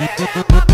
Yeah.